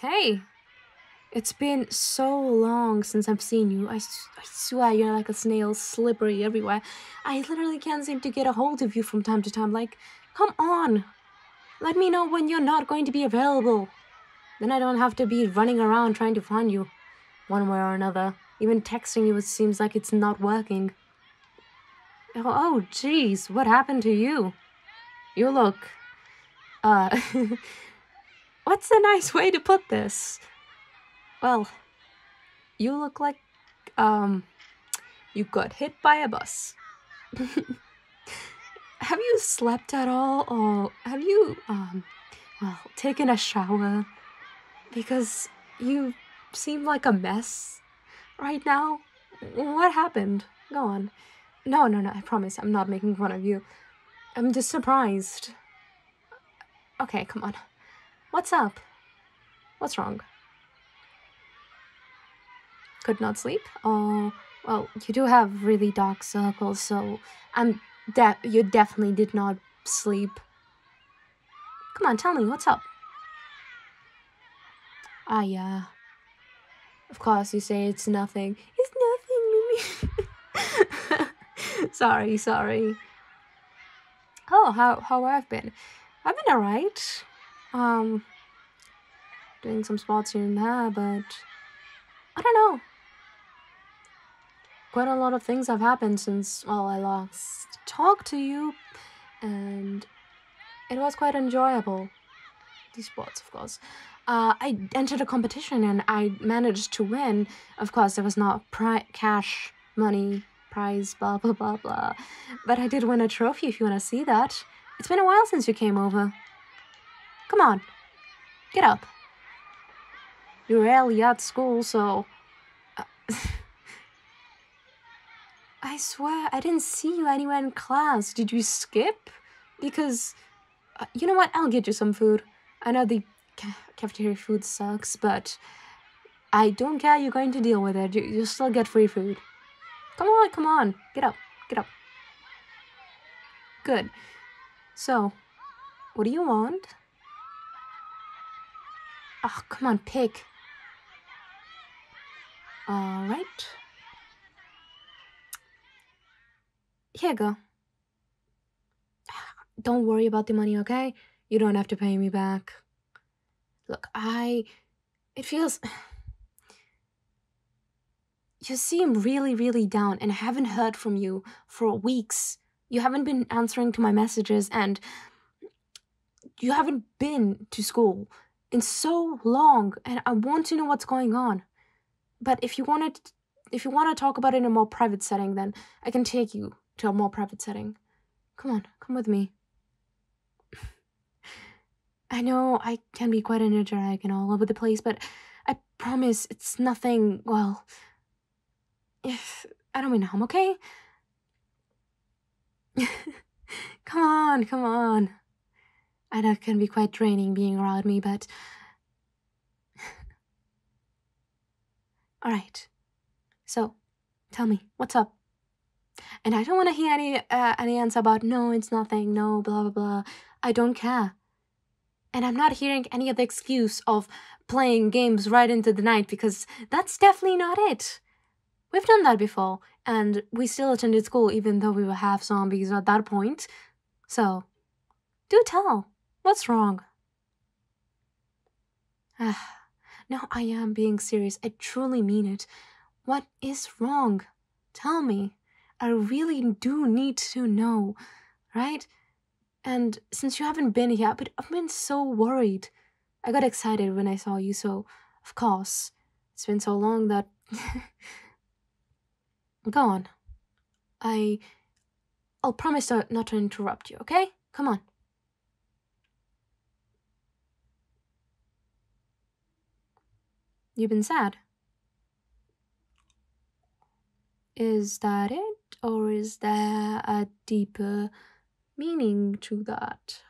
Hey, it's been so long since I've seen you. I, I swear you're like a snail, slippery everywhere. I literally can't seem to get a hold of you from time to time. Like, come on. Let me know when you're not going to be available. Then I don't have to be running around trying to find you one way or another. Even texting you, it seems like it's not working. Oh, oh, jeez, what happened to you? You look. Uh. what's a nice way to put this? Well, you look like. Um. You got hit by a bus. have you slept at all? Or have you, um. Well, taken a shower? Because you seem like a mess right now. What happened? Go on. No, no, no, I promise I'm not making fun of you. I'm just surprised. Okay, come on. What's up? What's wrong? Could not sleep? Oh, well, you do have really dark circles, so I'm de- you definitely did not sleep. Come on, tell me, what's up? Ah, yeah. Of course, you say it's nothing. It's nothing, Mimi. sorry, sorry. Oh, how how I've been? I've been alright. Um, doing some sports here and there, but I don't know. Quite a lot of things have happened since well I last talked to you, and it was quite enjoyable. These sports, of course. Uh, I entered a competition and I managed to win. Of course, there was not pri- cash, money, prize, blah blah blah blah. But I did win a trophy. If you want to see that, it's been a while since you came over. Come on, get up. You're early at school, so. uh, I swear I didn't see you anywhere in class. Did you skip? Because, uh, you know what? I'll get you some food. I know the ca- cafeteria food sucks, but I don't care. You're going to deal with it. You, you still get free food. Come on, come on. Get up, get up. Good. So, what do you want? Oh, come on, pick. All right. Here you go. Don't worry about the money, okay? You don't have to pay me back. Look, I. It feels. You seem really, really down, and I haven't heard from you for weeks. You haven't been answering to my messages, and you haven't been to school in so long, and I want to know what's going on. But if you want to, if you want to talk about it in a more private setting, then I can take you to a more private setting. Come on, come with me. I know I can be quite energetic and all over the place, but I promise it's nothing, well, if I don't mean harm, okay? come on, come on. I it can be quite draining being around me, but. Alright. So, tell me, what's up? And I don't want to hear any uh, any answer about no, it's nothing, no, blah blah blah. I don't care. And I'm not hearing any of the excuse of playing games right into the night because that's definitely not it. We've done that before, and we still attended school even though we were half zombies at that point. So, do tell. What's wrong? Ah, no, I am being serious. I truly mean it. What is wrong? Tell me. I really do need to know, right? And since you haven't been here, but I've been so worried. I got excited when I saw you, so of course, it's been so long that. Go on. I. I'll promise not to interrupt you, okay? Come on. You've been sad. Is that it? Or is there a deeper meaning to that?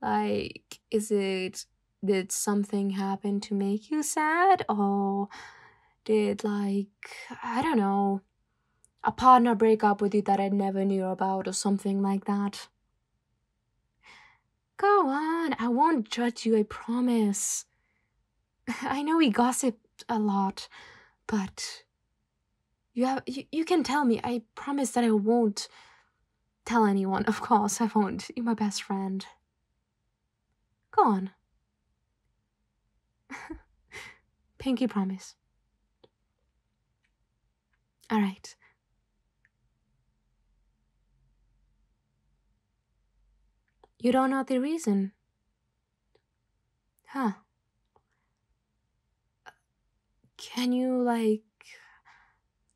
Like, is it. Did something happen to make you sad? Or did, like. I don't know. A partner break up with you that I never knew about, or something like that? Go on, I won't judge you, I promise. I know we gossiped a lot, but you have you, you can tell me. I promise that I won't tell anyone. Of course, I won't. You're my best friend. Go on. Pinky promise. All right. You don't know the reason. Huh. Can you, like,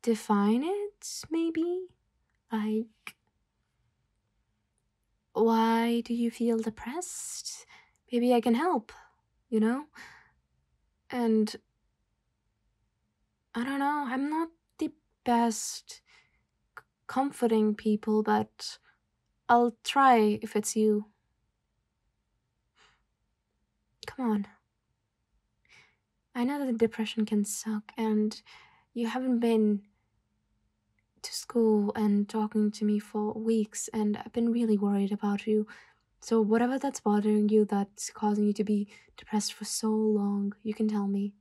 define it, maybe? Like, why do you feel depressed? Maybe I can help, you know? And I don't know, I'm not the best comforting people, but I'll try if it's you. Come on. I know that depression can suck, and you haven't been to school and talking to me for weeks, and I've been really worried about you. So, whatever that's bothering you, that's causing you to be depressed for so long, you can tell me.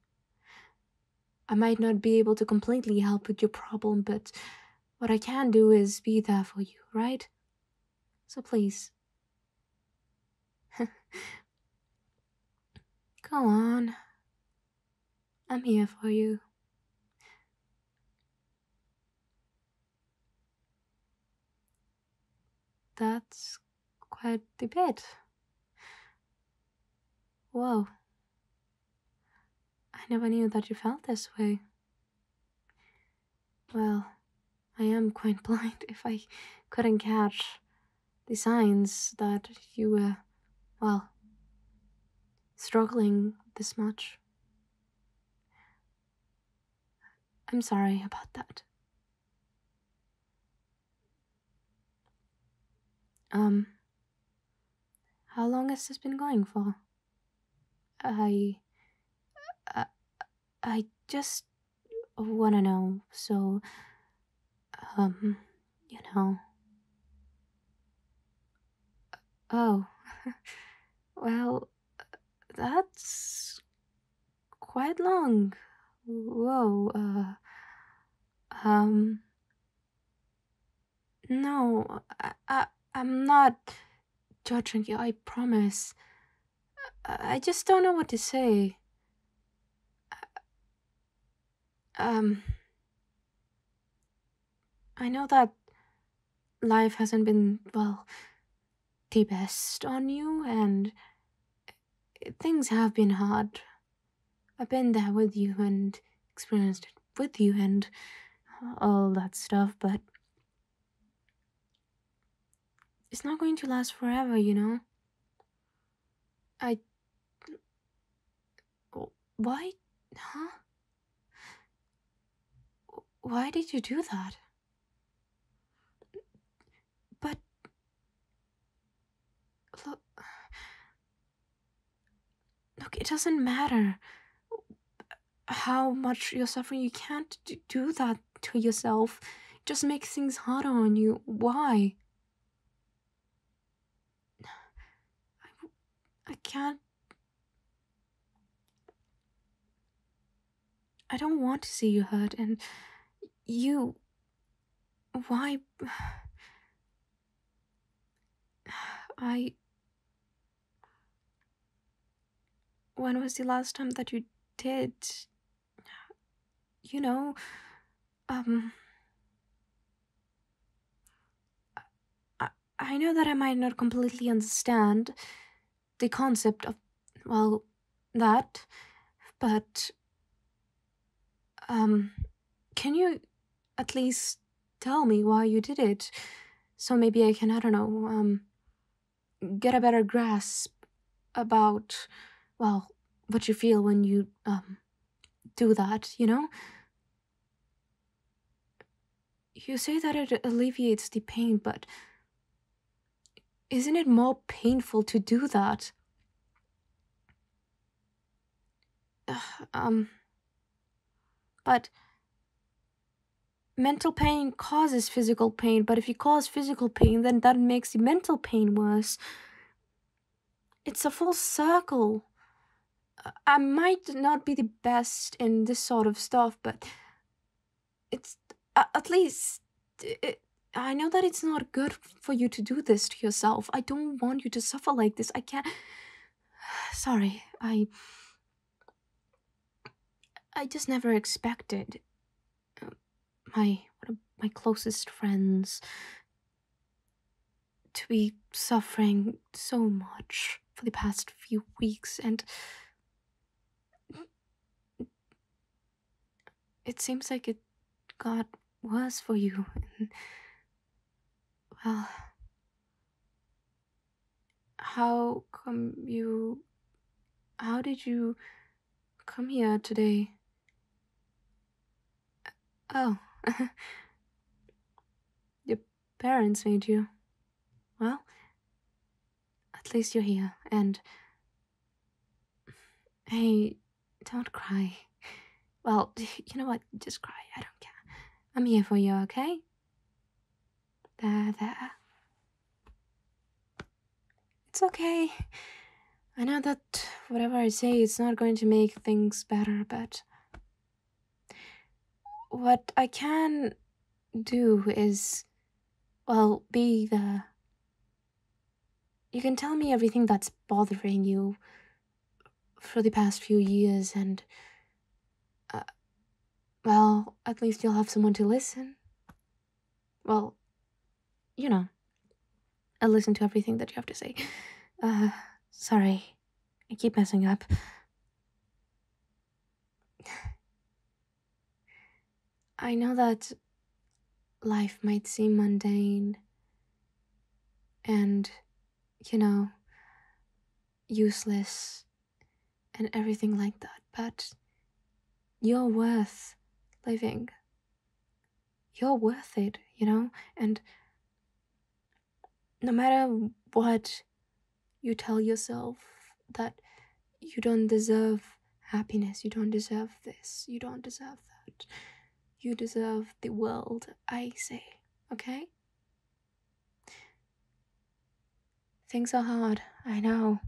I might not be able to completely help with your problem, but what I can do is be there for you, right? So please. Go on. I'm here for you. That's quite a bit. Whoa. I never knew that you felt this way. Well, I am quite blind if I couldn't catch the signs that you were, well, struggling this much. I'm sorry about that. Um, how long has this been going for? I. I, I just want to know, so. Um, you know. Oh, well, that's quite long. Whoa, uh, um, no, I, I, I'm not judging you, I promise. I, I just don't know what to say. Um, I know that life hasn't been, well, the best on you, and things have been hard. I've been there with you and experienced it with you and all that stuff, but it's not going to last forever, you know? I. Why? Huh? Why did you do that? But. Look. Look, it doesn't matter how much you're suffering. You can't do that to yourself. Just makes things harder on you. Why? I, I can't. I don't want to see you hurt, and you. Why? I. When was the last time that you did? You know, um. I, I know that I might not completely understand the concept of, well, that, but. Um, can you at least tell me why you did it? So maybe I can, I don't know, um, get a better grasp about, well, what you feel when you, um, do that, you know? You say that it alleviates the pain, but isn't it more painful to do that? um, but mental pain causes physical pain, but if you cause physical pain, then that makes the mental pain worse. It's a full circle. I might not be the best in this sort of stuff, but it's at least it, I know that it's not good for you to do this to yourself. I don't want you to suffer like this. I can't. Sorry, I. I just never expected uh, my my closest friends to be suffering so much for the past few weeks and it seems like it got worse for you. Well, how come you. How did you come here today? Oh, your parents made you. Well, at least you're here, and. Hey, don't cry. Well, you know what? Just cry. I don't care. I'm here for you, okay? There, there. It's okay. I know that whatever I say, it's not going to make things better, but. What I can do is. Well, be the. You can tell me everything that's bothering you for the past few years, and well, at least you'll have someone to listen. Well, you know, I'll listen to everything that you have to say. Uh, sorry. I keep messing up. I know that life might seem mundane and, you know, useless and everything like that, but you're worth living. You're worth it, you know? And no matter what you tell yourself that you don't deserve happiness, you don't deserve this, you don't deserve that, you deserve the world, I say, okay? Things are hard, I know.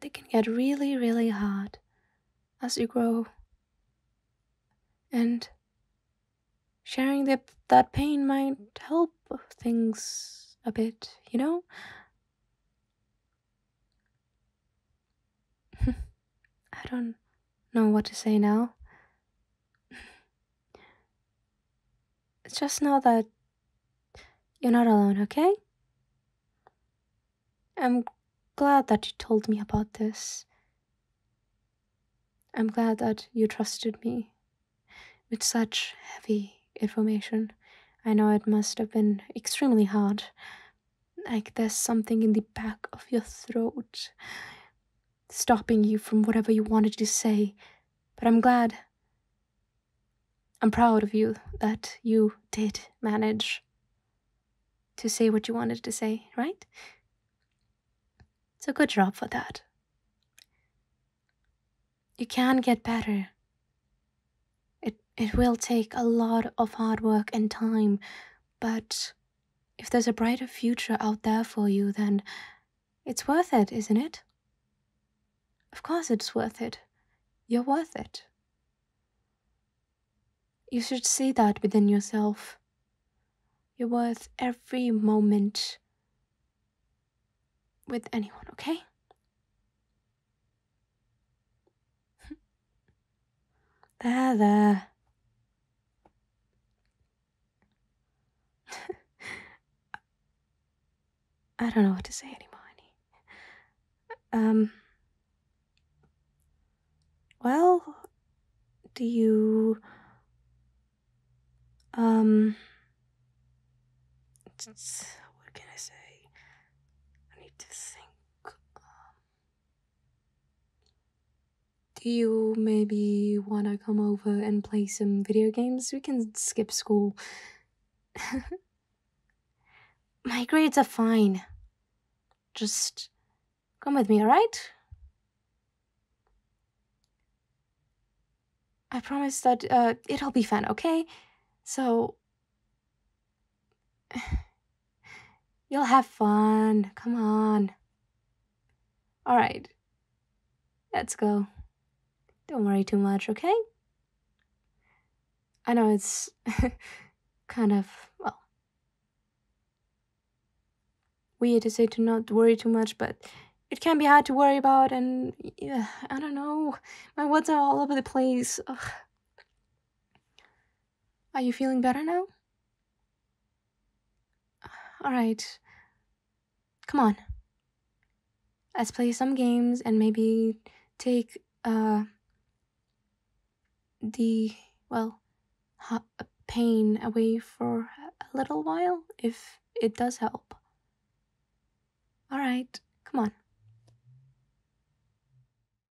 They can get really, really hard as you grow and sharing the, that pain might help things a bit, you know? I don't know what to say now. It's just know that you're not alone, okay? I'm glad that you told me about this. I'm glad that you trusted me with such heavy information. I know it must have been extremely hard. Like there's something in the back of your throat stopping you from whatever you wanted to say. But I'm glad. I'm proud of you that you did manage to say what you wanted to say, right? It's a good job for that. You can get better. It will take a lot of hard work and time, but if there's a brighter future out there for you, then it's worth it, isn't it? Of course, it's worth it. You're worth it. You should see that within yourself. You're worth every moment with anyone, okay? there, there. I don't know what to say anymore, honey. Um. Well, do you. Um. What can I say? I need to think. Um, do you maybe want to come over and play some video games? We can skip school. My grades are fine. Just come with me, alright? I promise that uh, it'll be fun, okay? So. You'll have fun. Come on. Alright. Let's go. Don't worry too much, okay? I know it's kind of, well, weird to say to not worry too much, but it can be hard to worry about, and yeah, I don't know. My words are all over the place. Ugh. Are you feeling better now? Alright. Come on. Let's play some games and maybe take uh the well pain away for a little while if it does help. Alright, come on.